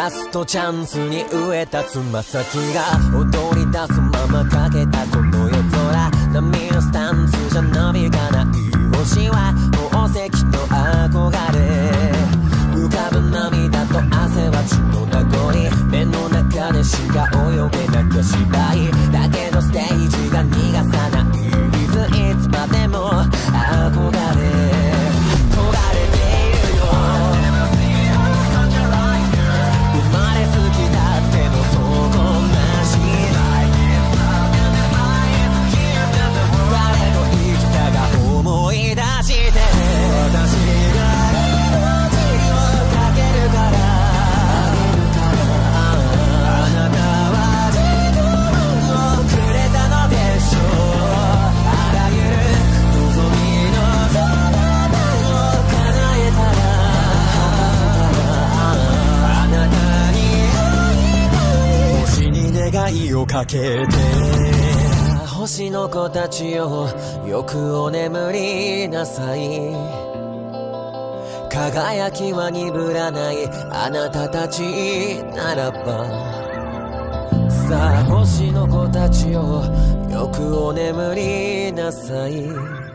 ラストチャンスに植えたつま先が踊り出すままかけたこの夜空。波のスタンスじゃ伸びがない星は宝石と憧れ。浮かぶ涙と汗は血の名残目の中でしか泳げなきゃ芝居だけどステージが逃をかけて。星の子たちよよくお眠りなさい。輝きは鈍らないあなたたちならば。さあ星の子たちよよくお眠りなさい。